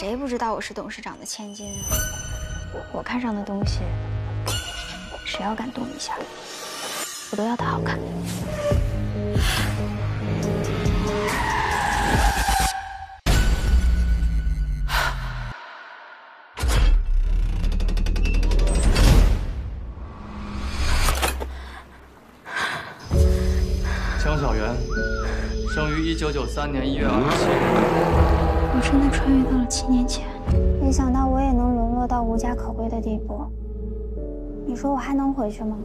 谁不知道我是董事长的千金啊？我看上的东西，谁要敢动一下，我都要它好看。江小媛，生于一九九三年一月二十七日。我真的穿越到了七年前，没想到我也能沦落到无家可归的地步。你说我还能回去吗？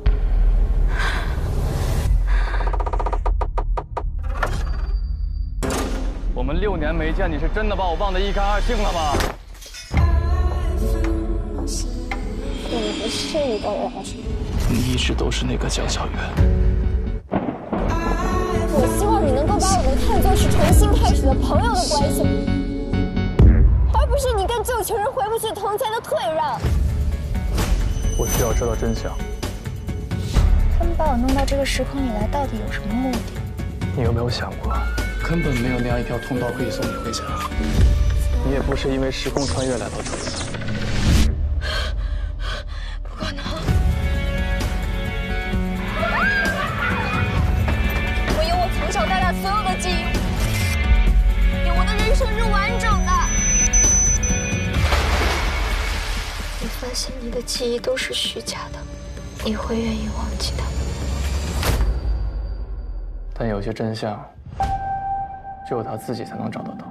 我们六年没见，你是真的把我忘得一干二净了吗？你不是一个人，你一直都是那个江小媛。我希望你能够把我们看作是重新开始的朋友的关系，你跟旧情人回不去从前的退让。我需要知道真相。他们把我弄到这个时空里来，到底有什么目的？你有没有想过，根本没有那样一条通道可以送你回家？你也不是因为时空穿越来到这里的。你发现你的记忆都是虚假的，你会愿意忘记它？但有些真相，只有他自己才能找得到。